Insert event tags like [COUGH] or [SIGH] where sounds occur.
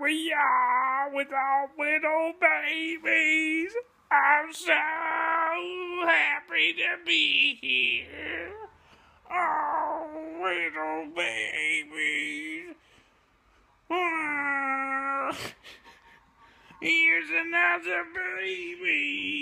we are with our little babies. I'm so happy to be here. Oh, little babies. [LAUGHS] Here's another baby.